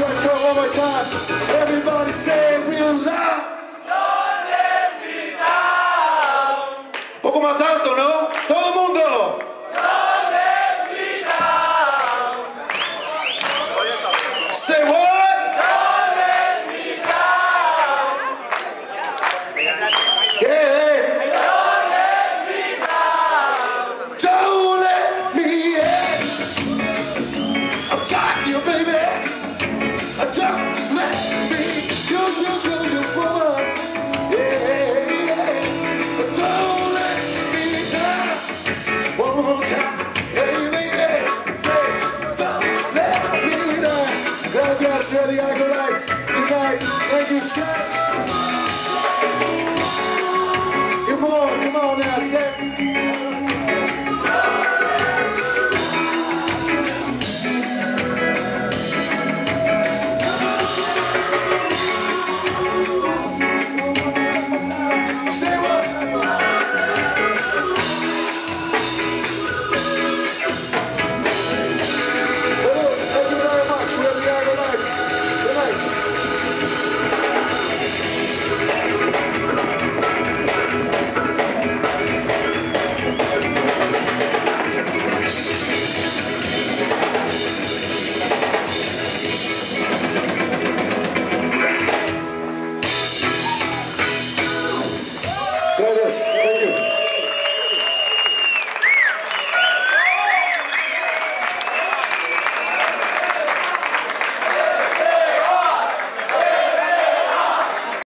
Detroit, one more time. Everybody say we're alive. Okay, thank you, sir.